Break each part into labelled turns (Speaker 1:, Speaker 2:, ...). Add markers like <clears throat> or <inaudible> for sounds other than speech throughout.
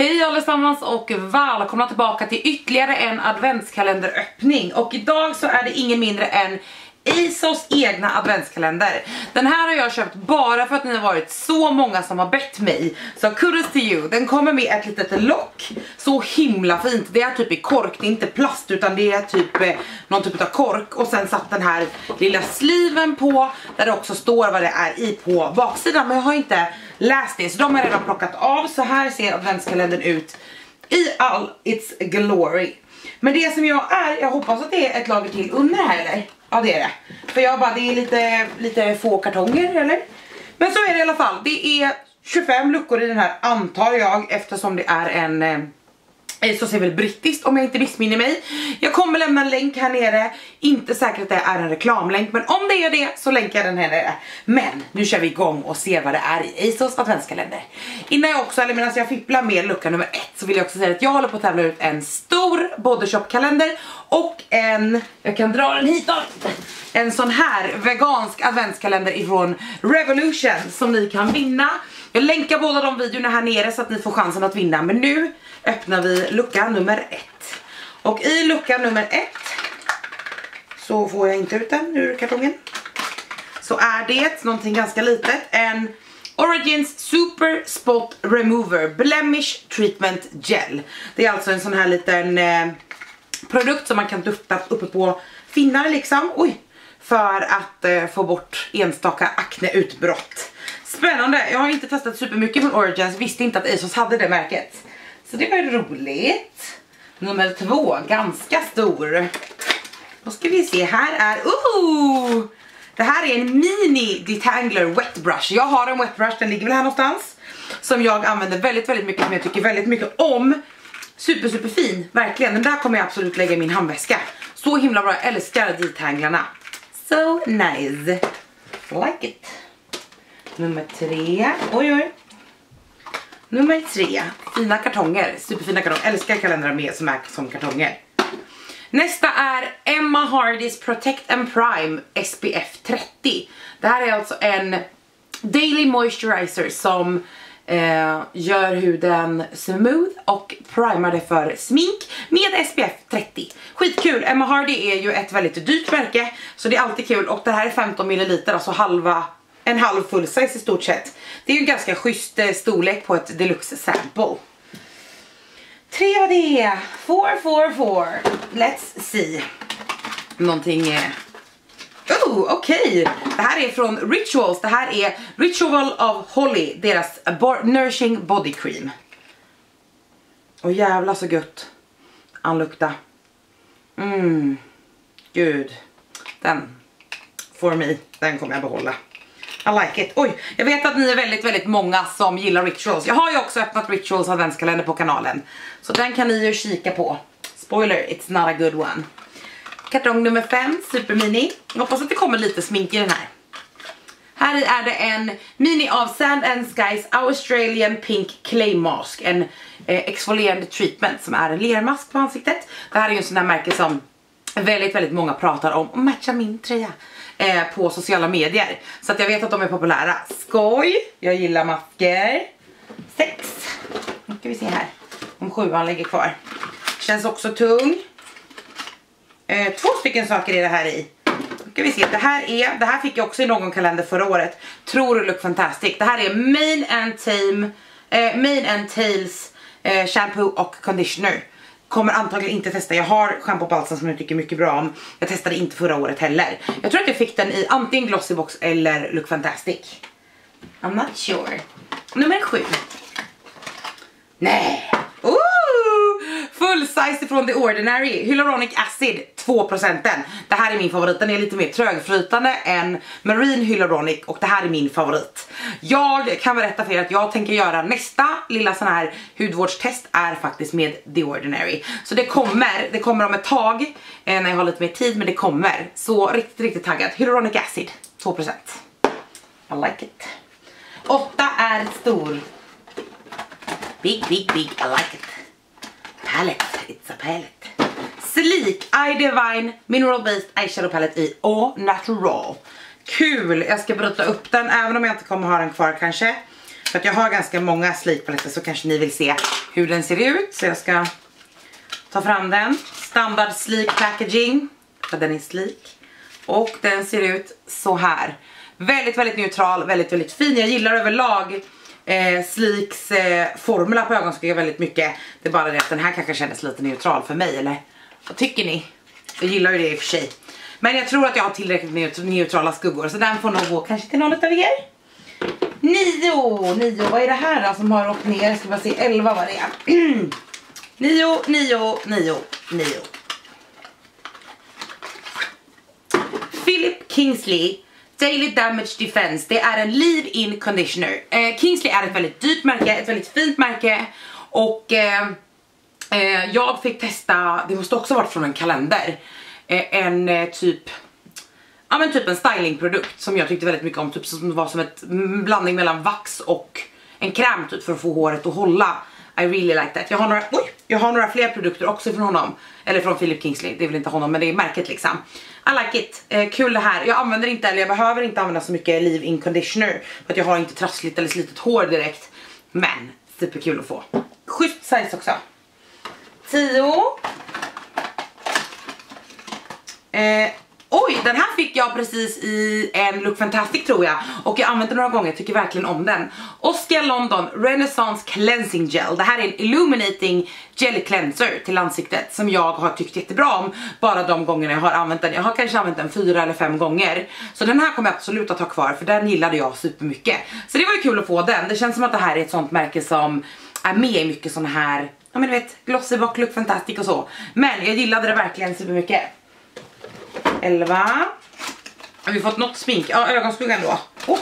Speaker 1: Hej allesammans och välkomna tillbaka till ytterligare en adventskalenderöppning. Och idag så är det ingen mindre än Isos egna adventskalender. Den här har jag köpt bara för att ni har varit så många som har bett mig. Så kudos to you. Den kommer med ett litet lock. Så himla fint. Det är typ i kork, det är inte plast utan det är typ eh, någon typ av kork. Och sen satt den här lilla sliven på där det också står vad det är i på baksidan. Men jag har inte läst det så de har redan plockat av. Så här ser adventskalendern ut i all its glory. Men det som jag är, jag hoppas att det är ett lager till under här eller? Ja det är det. För jag bara, det är lite, lite få kartonger eller? Men så är det i alla fall. Det är 25 luckor i den här antar jag eftersom det är en eh, eh så ser väl brittiskt om jag inte missminner mig. Jag kommer lämna en länk här nere, inte säkert att det är en reklamlänk men om det är det så länkar jag den här nere. Men nu kör vi igång och ser vad det är i ASOS adventskalender. Innan jag också, eller medan jag fipplar med lucka nummer ett så vill jag också säga att jag håller på att tävla ut en stor bodyshop kalender och en, jag kan dra den hit då, en sån här vegansk adventskalender ifrån Revolution som ni kan vinna. Jag länkar båda de videorna här nere så att ni får chansen att vinna men nu öppnar vi lucka nummer ett. Och i lucka nummer ett så får jag inte ut den ur kartongen. Så är det någonting ganska litet, en Origins Super Spot Remover Blemish Treatment Gel. Det är alltså en sån här liten eh, produkt som man kan dutta uppe på finnar liksom. Oj! För att eh, få bort enstaka akneutbrott. Spännande, jag har inte testat supermycket från Origins, visste inte att ASOS hade det märket. Så det var ju roligt. Nummer två, ganska stor. Då ska vi se, här är, oh! Det här är en mini detangler wet brush. Jag har en wet brush, den ligger väl här någonstans. Som jag använder väldigt, väldigt mycket, som jag tycker väldigt mycket om. Super, super fin, verkligen. Den där kommer jag absolut lägga i min handväska. Så himla bra, jag älskar detanglarna. So nice. Like it. Nummer tre, oj oj. Nummer tre, fina kartonger, superfina kartonger, älskar kalendrar med som är som kartonger. Nästa är Emma Hardys Protect and Prime SPF 30. Det här är alltså en Daily Moisturizer som eh, gör huden smooth och primar det för smink med SPF 30. Skitkul, Emma Hardy är ju ett väldigt dyrt märke så det är alltid kul och det här är 15 ml, alltså halva en halv full size i stort sett. Det är ju en ganska schysst eh, storlek på ett deluxe sample. Tre av det. Four, four, four. Let's see. Någonting... Eh... Oh, okej. Okay. Det här är från Rituals. Det här är Ritual of Holly, deras Nourishing Body Cream. Och jävla så gött han lukta. Mm. Gud. Den. For me. Den kommer jag behålla. I like it. Oj, jag vet att ni är väldigt, väldigt många som gillar Rituals. Jag har ju också öppnat Rituals adventskalender på kanalen. Så den kan ni ju kika på. Spoiler, it's not a good one. Kartong nummer 5, supermini. Jag hoppas att det kommer lite smink i den här. Här är det en mini av Sand and Skies Australian Pink Clay Mask. En eh, exfolierande treatment som är en lermask på ansiktet. Det här är ju en sån där märke som väldigt, väldigt många pratar om och matchar min tröja eh, på sociala medier. Så att jag vet att de är populära. Skoj! Jag gillar masker. Sex. Nu ska vi se här. Om sjuan ligger kvar. Känns också tung. Eh, två stycken saker är det här i. Nu ska vi se. Det här är, det här fick jag också i någon kalender förra året. Tror du look fantastic. Det här är Main and Team, eh, Main and Tails eh, shampoo och conditioner. Kommer antagligen inte testa, jag har shampoo på halsen som jag tycker mycket bra om. Jag testade inte förra året heller. Jag tror att jag fick den i antingen Glossybox eller Look Fantastic. I'm not sure. Nummer sju. Nej. Ooh! Ifrån The Ordinary, Hyaluronic Acid 2%. Det här är min favorit, den är lite mer trögflytande än Marine Hyaluronic och det här är min favorit. Jag kan berätta för er att jag tänker göra nästa lilla sån här hudvårdstest är faktiskt med The Ordinary. Så det kommer, det kommer om ett tag eh, när jag har lite mer tid men det kommer. Så riktigt, riktigt taggad. Hyaluronic Acid 2%. I like it. 8 är stor. Big, big, big, I like it palette, it's a palette. Sleek Eye Divine Mineral Based Eyeshadow Palette i All Natural. Kul, jag ska bryta upp den även om jag inte kommer ha den kvar kanske. För att jag har ganska många Sleek paletter så kanske ni vill se hur den ser ut. Så jag ska ta fram den. Standard sleek packaging. För den är Sleek. Och den ser ut så här. Väldigt, väldigt neutral, väldigt, väldigt fin. Jag gillar överlag eh, Sleeks eh, formula på ögonskugga väldigt mycket. Det är bara det att den här kanske kändes lite neutral för mig, eller? Vad tycker ni? Jag gillar ju det i och för sig. Men jag tror att jag har tillräckligt neutrala skuggor så den får nog gå kanske till någon av er. Nio, nio, vad är det här då som har åkt ner? Ska bara se, elva vad det är. <clears throat> nio, nio, nio, nio. Philip Kingsley Daily Damage Defense, det är en leave-in conditioner. Eh, Kingsley är ett väldigt dyrt märke, ett väldigt fint märke och eh, eh, jag fick testa, det måste också varit från en kalender, eh, en eh, typ Ja men typ en stylingprodukt som jag tyckte väldigt mycket om, typ som var som ett blandning mellan vax och en kräm typ för att få håret att hålla. I really like that. Jag har några, oj, jag har några fler produkter också från honom. Eller från Philip Kingsley, det är väl inte honom men det är märket liksom. I like it, eh, kul det här. Jag använder inte, eller jag behöver inte använda så mycket leave-in conditioner. För att jag har inte trassligt eller slitet hår direkt. Men, superkul att få. Schysst size också. 10. Eh, Oj, den här fick jag precis i en Look Fantastic tror jag och jag använt den några gånger, tycker verkligen om den. Oscar London Renaissance Cleansing Gel. Det här är en Illuminating gel Cleanser till ansiktet som jag har tyckt jättebra om bara de gångerna jag har använt den. Jag har kanske använt den fyra eller fem gånger. Så den här kommer jag absolut att ha kvar för den gillade jag supermycket. Så det var ju kul att få den. Det känns som att det här är ett sånt märke som är med i mycket sån här, ja men du vet, Glossy Bock, Look Fantastic och så. Men jag gillade det verkligen supermycket. 11. Har vi fått något smink? Ja, ögonskuggan då. Oh,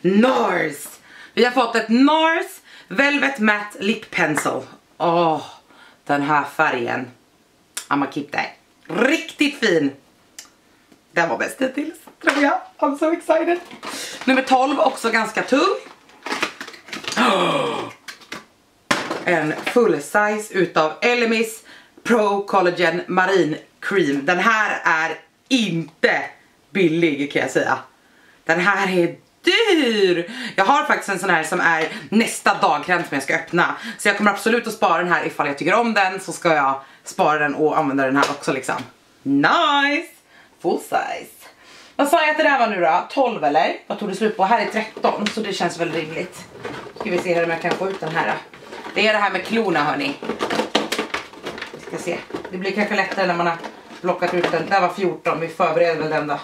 Speaker 1: NARS. Vi har fått ett NARS Velvet Matte Lip Pencil. Åh, oh, den här färgen. I'mma keep that. Riktigt fin. Den var bäst hittills, tror jag. I'm so excited. Nummer 12, också ganska tung. Oh. <gasps> En full size utav Elemis Pro Collagen Marine Cream. Den här är inte billig kan jag säga. Den här är dyr! Jag har faktiskt en sån här som är nästa dagkräm som jag ska öppna. Så jag kommer absolut att spara den här ifall jag tycker om den så ska jag spara den och använda den här också liksom. Nice! Full size. Vad sa jag att det där var nu då? 12 eller? Vad tog det slut på? Här är 13 så det känns väl rimligt. Ska vi se hur om jag kan få ut den här. då. Det är det här med klorna hörni. Vi ska se. Det blir kanske lättare när man har plockat ut den. Där var 14, vi förbereder väl den då.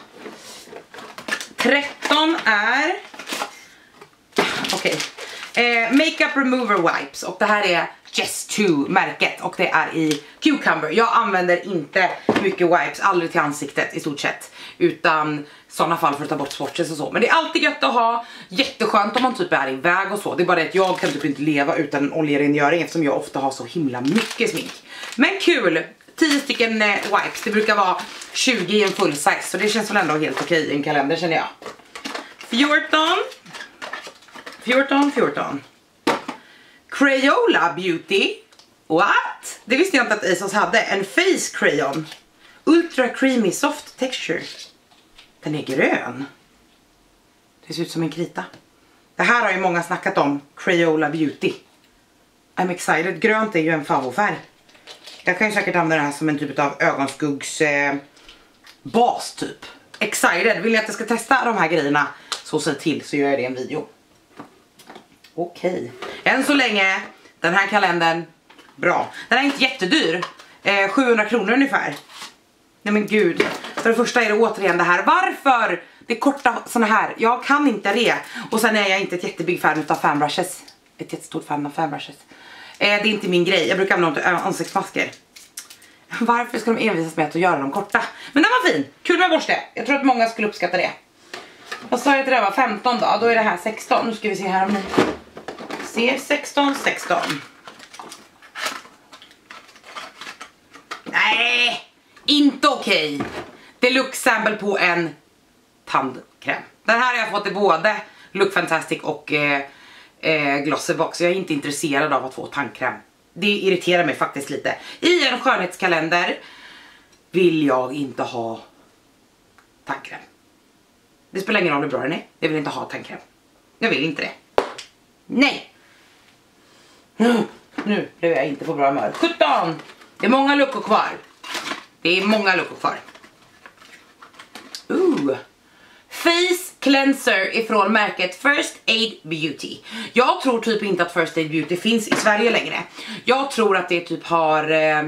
Speaker 1: 13 är... Okej. Okay. Eh, Makeup Remover Wipes och det här är Just 2 märket och det är i Cucumber. Jag använder inte mycket wipes, aldrig till ansiktet i stort sett. Utan sådana fall för att ta bort swatches och så. Men det är alltid gött att ha, jätteskönt om man typ är iväg och så. Det är bara det att jag kan typ inte leva utan en oljerengöring eftersom jag ofta har så himla mycket smink. Men kul! 10 stycken eh, wipes, det brukar vara 20 i en full size så det känns väl ändå helt okej i en kalender känner jag. 14 14, 14 Crayola Beauty. What? Det visste jag inte att Asos hade, en face crayon. Ultra creamy soft texture. Den är grön. Det ser ut som en krita. Det här har ju många snackat om, Crayola Beauty. I'm excited, grönt är ju en favoritfärg jag kan ju säkert använda det här som en typ av ögonskuggs eh, bas typ. Excited, vill ni att jag ska testa de här grejerna så säg till så gör jag det i en video. Okej, okay. än så länge den här kalendern, bra. Den är inte jättedyr, eh, 700 kronor ungefär. Nej men gud, för det första är det återigen det här, varför? Det är korta såna här, jag kan inte det. Och sen är jag inte ett jättebig fan utav fanbrushes. Ett jättestort fan av fanbrushes. Eh, det är inte min grej, jag brukar använda dem till eh, ansiktsmasker. Varför ska de envisas med att göra dem korta? Men den var fin, kul med borste. Jag tror att många skulle uppskatta det. Vad sa jag att det där var 15 då? Då är det här 16. Nu ska vi se här om ni ser 16, 16. Nej, inte okej. Okay. Deluxe sample på en tandkräm. Den här har jag fått i både Look Fantastic och eh, eh, Glossybox. Jag är inte intresserad av att få tandkräm. Det irriterar mig faktiskt lite. I en skönhetskalender vill jag inte ha tandkräm. Det spelar ingen roll hur bra den är. Jag vill inte ha tandkräm. Jag vill inte det. Nej! Nu blev jag inte på bra humör. 17! Det är många luckor kvar. Det är många luckor kvar. Ooh. Face cleanser ifrån märket First Aid Beauty. Jag tror typ inte att First Aid Beauty finns i Sverige längre. Jag tror att det typ har eh,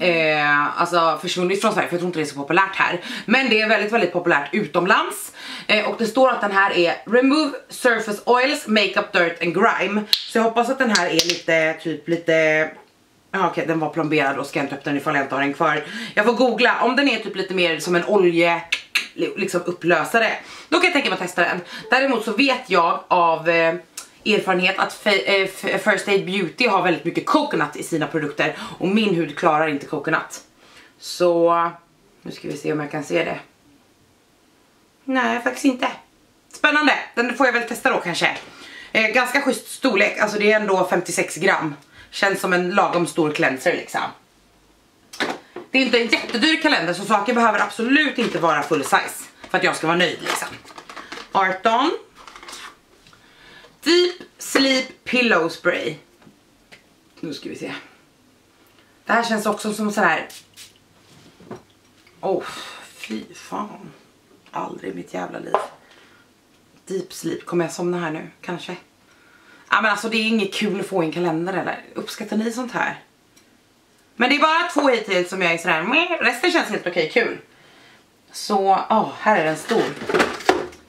Speaker 1: eh, alltså försvunnit från Sverige för jag tror inte det är så populärt här. Men det är väldigt väldigt populärt utomlands. Eh, och det står att den här är Remove Surface Oils, Makeup Dirt and Grime. Så jag hoppas att den här är lite, typ lite Ja okej okay, den var plomberad och ska inte upp den ifall jag inte har den kvar. Jag får googla om den är typ lite mer som en olje liksom upplösare. Då kan jag tänka mig att testa den. Däremot så vet jag av eh, erfarenhet att eh, First Aid Beauty har väldigt mycket coconut i sina produkter och min hud klarar inte coconut. Så nu ska vi se om jag kan se det. Nej faktiskt inte. Spännande, den får jag väl testa då kanske. Eh, ganska schysst storlek, alltså det är ändå 56 gram. Känns som en lagom stor cleanser liksom. Det är inte en jättedyr kalender så saker behöver absolut inte vara full size för att jag ska vara nöjd liksom. 18 Deep Sleep Pillow Spray. Nu ska vi se. Det här känns också som så här. Åh, oh, fy fan. Aldrig i mitt jävla liv. Deep Sleep. Kommer jag somna här nu? Kanske. Ja men alltså det är inget kul att få i en kalender eller? Uppskattar ni sånt här? Men det är bara två hittills som jag är sådär, resten känns helt okej, kul. Så, åh, oh, här är den stor.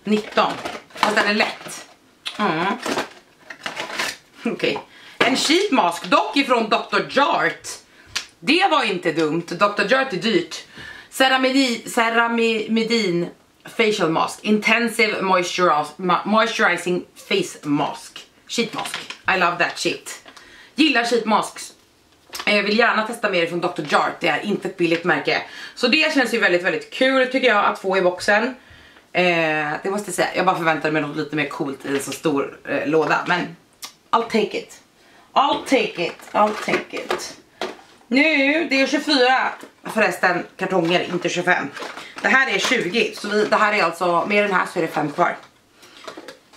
Speaker 1: 19. Fast den är lätt. Mm. Okej. Okay. En sheet mask, dock ifrån Dr. Jart. Det var inte dumt, Dr. Jart är dyrt. Ceramidin, ceramidin facial mask, intensive moisturizing face mask. Sheet mask, I love that shit. Gillar sheet masks. Eh, jag vill gärna testa mer från Dr. Jart, det är inte ett billigt märke. Så det känns ju väldigt, väldigt kul tycker jag att få i boxen. Eh, det måste jag säga, jag bara förväntade mig något lite mer coolt i en så stor eh, låda. Men I'll take it. I'll take it, I'll take it. Nu, det är 24 förresten kartonger, inte 25. Det här är 20, så vi, det här är alltså, med den här så är det 5 kvar.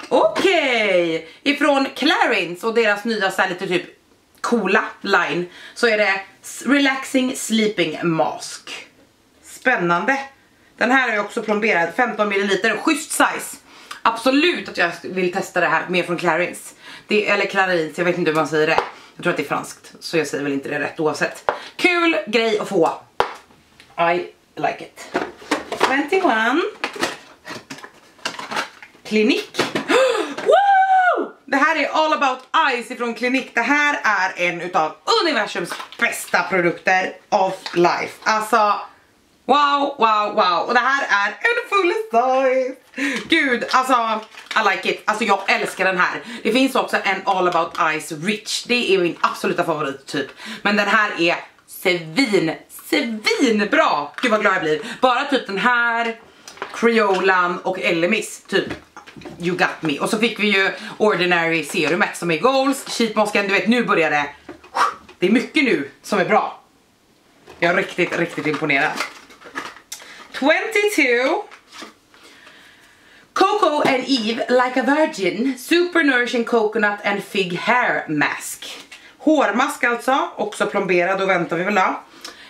Speaker 1: Okej, okay. ifrån Clarins och deras nya så här lite typ coola line så är det Relaxing Sleeping Mask. Spännande. Den här är också plomberad, 15 ml, schysst size. Absolut att jag vill testa det här mer från Clarins. Det, eller Clarins, jag vet inte hur man säger det. Jag tror att det är franskt, så jag säger väl inte det rätt oavsett. Kul grej att få. I like it. 21. Klinik. Det här är All about eyes ifrån Klinik. Det här är en utav universums bästa produkter of life. Alltså Wow, wow, wow. Och det här är en full size. Gud, alltså I like it. Alltså jag älskar den här. Det finns också en All about Eyes Rich. Det är min absoluta favorit typ. Men den här är svin, svin bra. Gud vad glad jag blir. Bara typ den här, Creolan och Elemis typ. You got me. Och så fick vi ju Ordinary serumet som är goals. Sheetmasken, du vet nu börjar det. Det är mycket nu som är bra. Jag är riktigt, riktigt imponerad. 22 Coco and Eve Like a Virgin Super Nourishing Coconut and Fig Hair Mask Hårmask alltså, också plomberad och väntar vi väl då.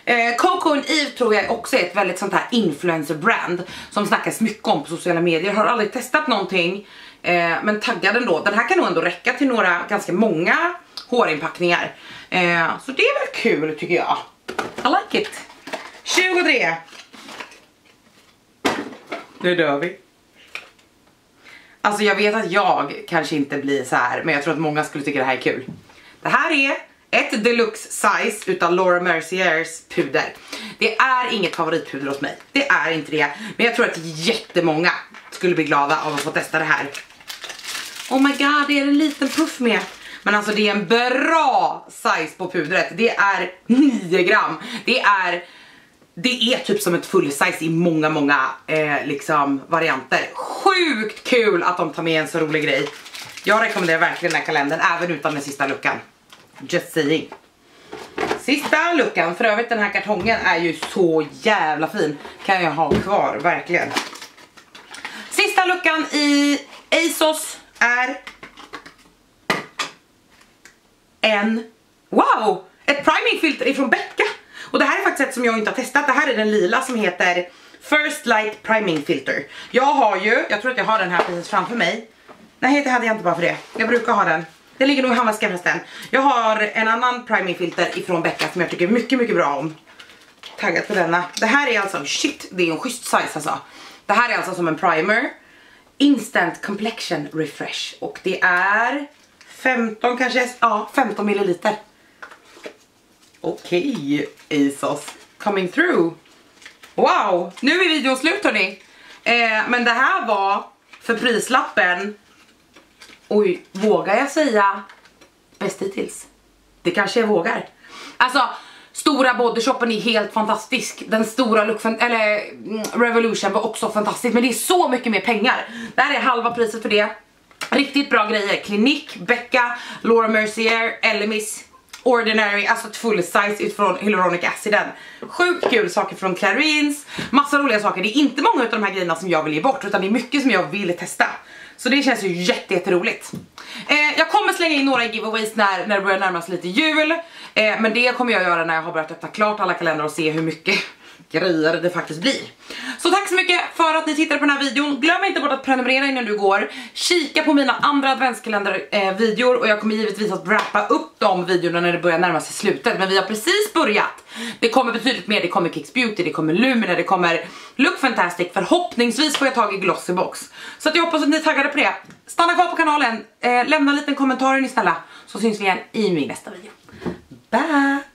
Speaker 1: Eh, Coco and Eve tror jag också är ett väldigt sånt här influencer-brand som snackas mycket om på sociala medier. Har aldrig testat någonting eh, men taggad ändå. Den här kan nog ändå räcka till några ganska många hårinpackningar. Eh, så det är väl kul tycker jag. I like it. 23 nu dör vi. Alltså jag vet att jag kanske inte blir så här, men jag tror att många skulle tycka det här är kul. Det här är ett deluxe size utav Laura Merciers puder. Det är inget favoritpuder hos mig, det är inte det. Men jag tror att jättemånga skulle bli glada av att få testa det här. Oh my god, det är en liten puff med. Men alltså det är en bra size på pudret. Det är 9 gram. Det är det är typ som ett full size i många, många eh, liksom varianter. Sjukt kul att de tar med en så rolig grej. Jag rekommenderar verkligen den här kalendern, även utan den sista luckan. Just saying. Sista luckan, för övrigt den här kartongen är ju så jävla fin. Kan jag ha kvar, verkligen. Sista luckan i ASOS är en, wow, ett primingfilter ifrån Becka. Och det här är faktiskt ett som jag inte har testat, det här är den lila som heter First Light Priming Filter. Jag har ju, jag tror att jag har den här precis framför mig. Nej det hade jag inte bara för det, jag brukar ha den. Den ligger nog i handväskan förresten. Jag har en annan primingfilter ifrån Becka som jag tycker mycket mycket bra om. Taggat på denna. Det här är alltså, shit det är en schysst size alltså. Det här är alltså som en primer. Instant Complexion Refresh. Och det är 15 kanske, ja 15 milliliter. Okej, okay, Asos. Coming through. Wow, nu är videon slut hörni. Eh, men det här var för prislappen, oj, vågar jag säga bäst hittills? Det kanske jag vågar. Alltså, stora bodyshoppen är helt fantastisk. Den stora look, eller mm, Revolution var också fantastisk, men det är så mycket mer pengar. Det här är halva priset för det. Riktigt bra grejer. Klinik, Becca, Laura Mercier, Elemis, Ordinary, alltså ett full size utifrån hyaluronic aciden. Sjukt kul saker från Clarins, massa roliga saker. Det är inte många av de här grejerna som jag vill ge bort utan det är mycket som jag vill testa. Så det känns ju jätte, jätteroligt. Eh, jag kommer slänga in några giveaways när, när det börjar närma sig lite jul. Eh, men det kommer jag göra när jag har börjat öppna klart alla kalendrar och se hur mycket grejer det faktiskt blir. Så tack så mycket för att ni tittade på den här videon. Glöm inte bort att prenumerera innan du går. Kika på mina andra adventskalender-videor eh, och jag kommer givetvis att wrappa upp de videorna när det börjar närma sig slutet. Men vi har precis börjat. Det kommer betydligt mer, det kommer Kicks Beauty, det kommer Lumina, det kommer Look Fantastic. Förhoppningsvis får jag tag i Glossybox. Så att jag hoppas att ni är taggade på det. Stanna kvar på kanalen, eh, lämna en liten kommentar ni snälla. Så syns vi igen i min nästa video. Bye!